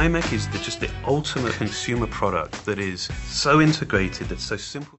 iMac is the, just the ultimate consumer product that is so integrated, that's so simple.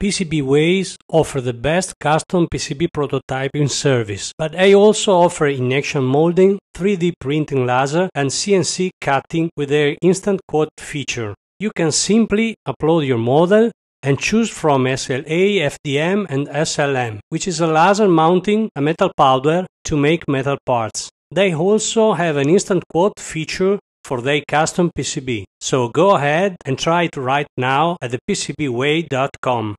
PCBWays offer the best custom PCB prototyping service, but they also offer injection molding, 3D printing laser, and CNC cutting with their instant quote feature. You can simply upload your model and choose from SLA, FDM, and SLM, which is a laser mounting a metal powder to make metal parts. They also have an instant quote feature for their custom PCB. So go ahead and try it right now at thepcbway.com.